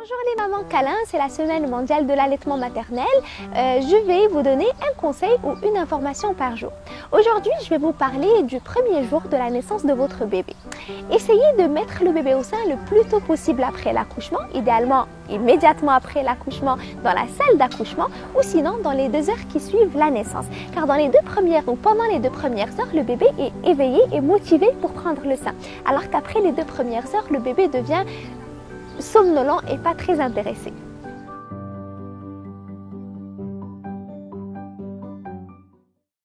Bonjour les mamans câlins, c'est la semaine mondiale de l'allaitement maternel. Euh, je vais vous donner un conseil ou une information par jour. Aujourd'hui, je vais vous parler du premier jour de la naissance de votre bébé. Essayez de mettre le bébé au sein le plus tôt possible après l'accouchement, idéalement immédiatement après l'accouchement dans la salle d'accouchement ou sinon dans les deux heures qui suivent la naissance. Car dans les deux premières ou pendant les deux premières heures, le bébé est éveillé et motivé pour prendre le sein. Alors qu'après les deux premières heures, le bébé devient somnolent et pas très intéressé.